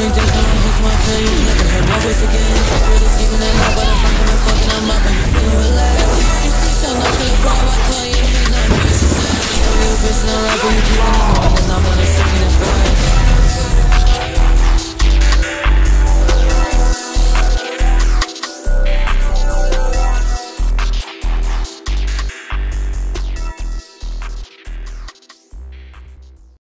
drink there's wine, one my face